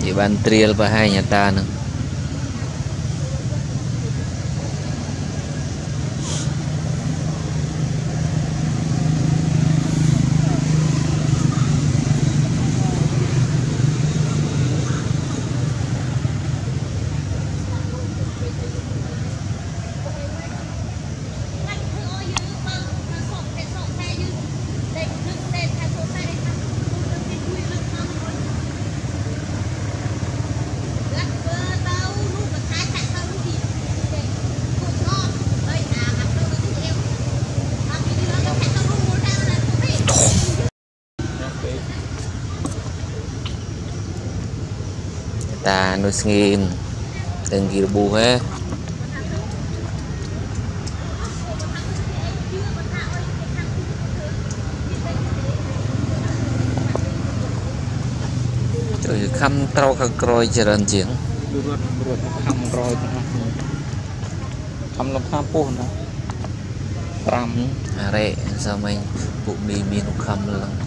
ជាបានត្រៀលប្រហែងអតានឹង nó ngim đừng ghi bù ha trời khăm trâu khăm croi chờ lên chuyện khăm rồi khăm lòng tham buồn đó 5អារេសើមិញពួកមីមានខំឡើង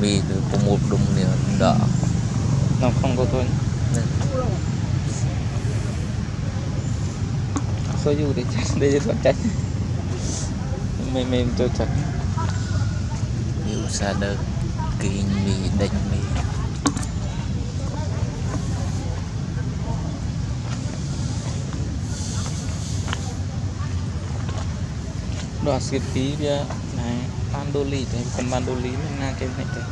mì từ có một đồng nữa đỡ. Nó không có thôi. Số du để chặt để cho chặt mềm mềm cho chặt nhiều xa đơn kinh mì đánh mì đó xịt phí ra bandoli thì em cầm bandoli mình na cái này thôi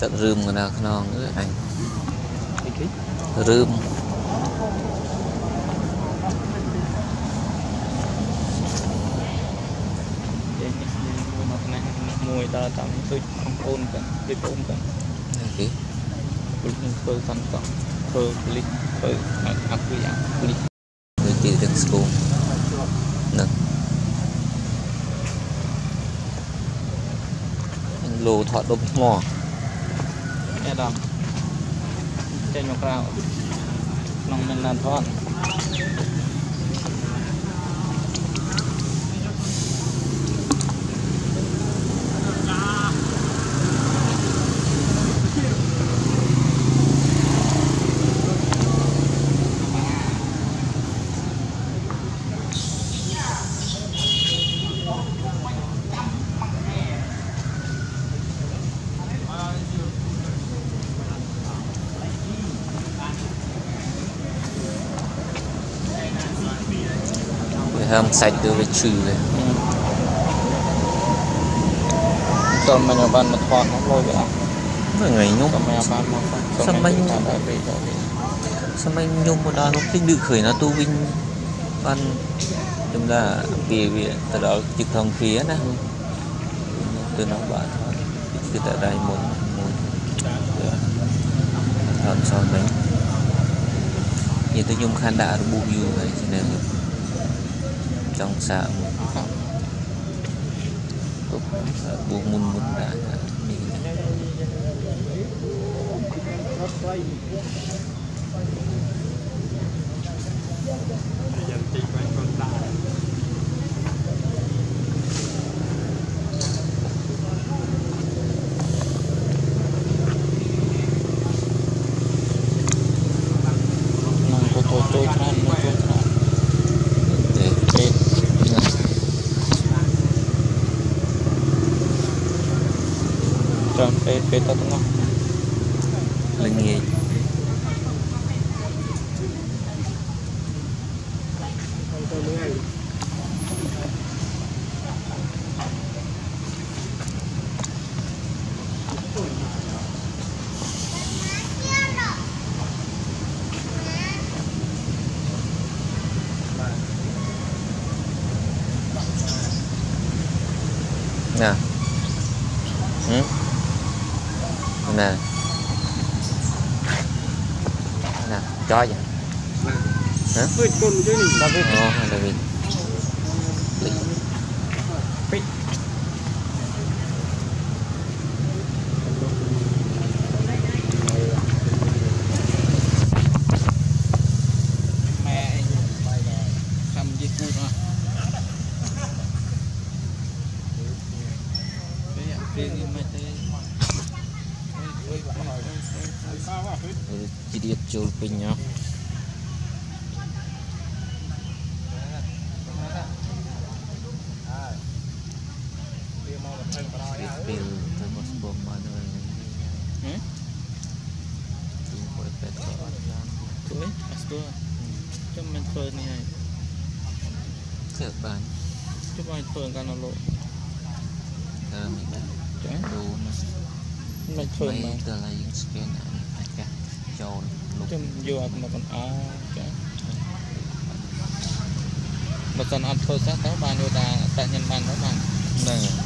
cận rơm người nào nó nữa anh rơm mùi ta tạm tôi không ôn cả tôi ôn cả ok ព្រឹកធ្វើសំតធ្វើលិចធ្វើអត់អត់វាលិច ទាំងស្គមនឹងលោថតដុំថ្មអេដាមចេញមកក្រៅក្នុងមិនបានថត ហើមសាច់ទៅវាឈឺវាតើមិនបានមកថតមកលុយវាអត់ហ្នឹងហើយញុំតើមិនបានមកសាច់មិនបានដល់ពេលដល់ពេលសាច់ញុំមកដល់នោះទីដឹកឃើញណាទូវិញបានខ្ញុំថាពីវាទៅដល់ជឹកថងគ្នាណាទៅនោះបានគឺតែដៃមុនមួយអត់សោះដែរនិយាយទៅខ្ញុំខានដាក់របូបយូរហើយឆ្នាំនេះ trong xã buông mun mun đã Thank you. pe pe ta tung lên nghề nè yeah. hmm? Nè. Nè cho vậy. Hả? David Ồ, David pin tapos bumado na Hmm? Yung po epekto lang. Kuwi, asto. Cuma main phone ni hai. Set ban. Cuma main phone kan lo. Dalam ini. Jangan bonus. Main phone mah. Kita lagi scan aja. Jauh. Cuma jauh aku nak kon ah. បើសិនអត់ធ្វើសោះទៅបានយកតាតញ៉ាំបានទៅបានហ្នឹង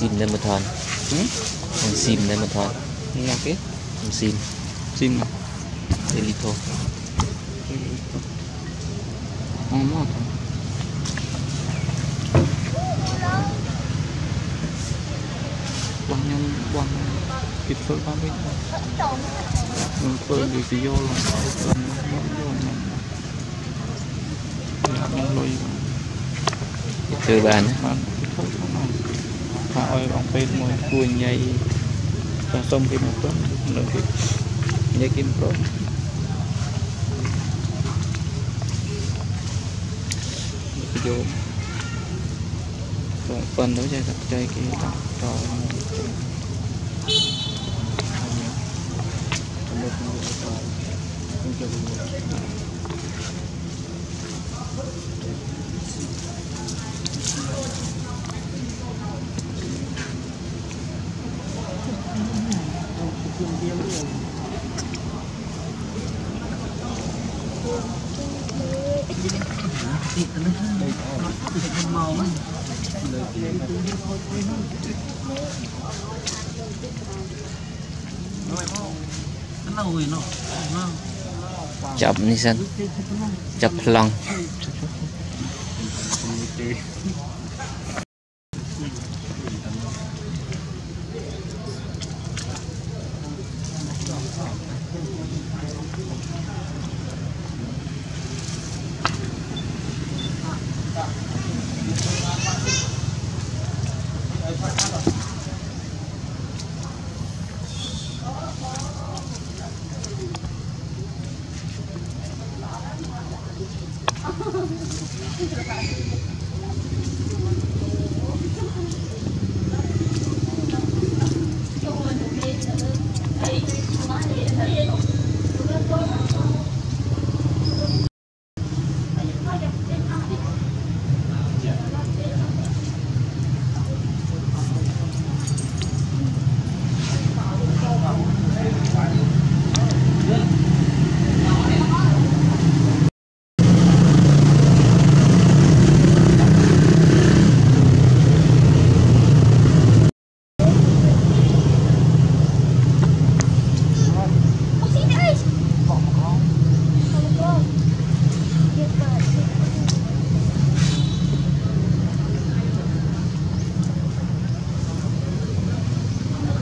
Xin lên một thon ông xin lên một thon Nghe cái? Ông xin. Xin mà để đi thôi Ờ mà Bằng nhông bằng Kịp phơi ba Mình phơi được thì vô luôn. Phơi nó vô Nhạc nó lùi. Chơi bàn á. bằng phê một cùi nhảy và xong cái một tuần nữa thì nhảy kim pro cái vô rồi phần đó chơi rồi chơi cái tập trò chập đi sân chập lòng.